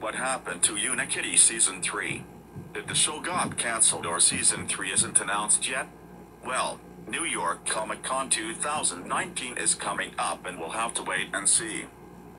What happened to Unikitty Season 3? Did the show got cancelled or Season 3 isn't announced yet? Well, New York Comic Con 2019 is coming up and we'll have to wait and see.